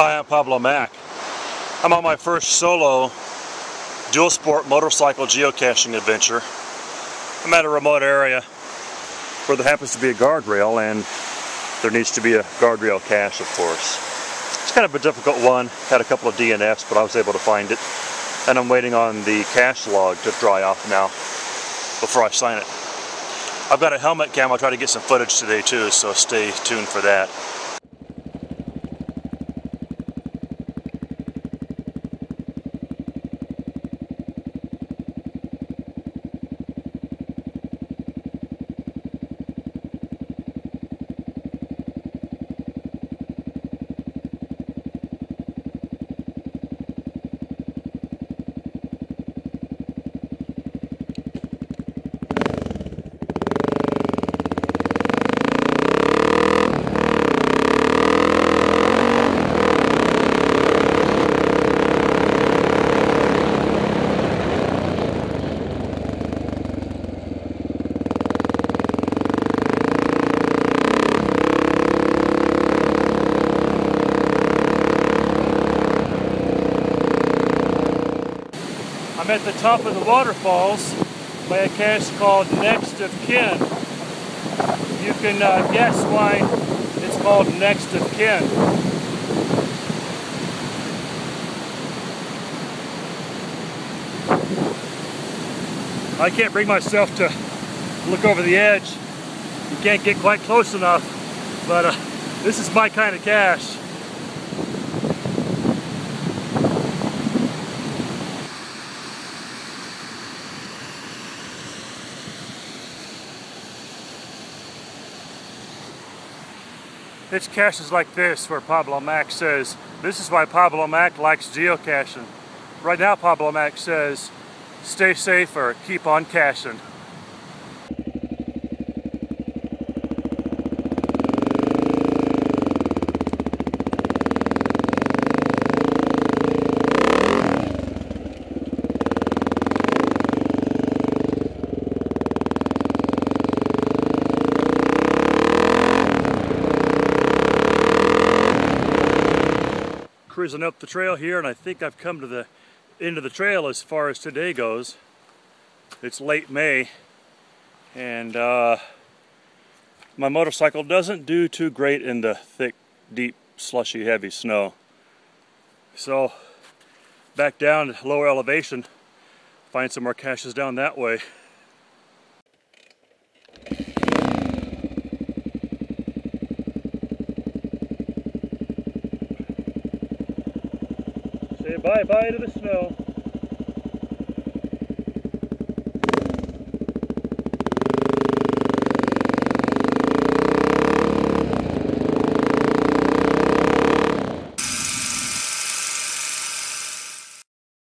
Hi, I'm Pablo Mac. I'm on my first solo dual sport motorcycle geocaching adventure. I'm at a remote area where there happens to be a guardrail and there needs to be a guardrail cache, of course. It's kind of a difficult one. Had a couple of DNFs, but I was able to find it. And I'm waiting on the cache log to dry off now before I sign it. I've got a helmet cam. I'll try to get some footage today too, so stay tuned for that. I'm at the top of the waterfalls by a cache called Next of Kin. You can uh, guess why it's called Next of Kin. I can't bring myself to look over the edge. You can't get quite close enough, but uh, this is my kind of cache. It's caches like this where Pablo Mac says, this is why Pablo Mac likes geocaching. Right now Pablo Mac says, stay safe or keep on caching. Cruising up the trail here and I think I've come to the end of the trail as far as today goes. It's late May and uh, my motorcycle doesn't do too great in the thick, deep, slushy, heavy snow. So back down to lower elevation, find some more caches down that way. Say bye-bye to the snow.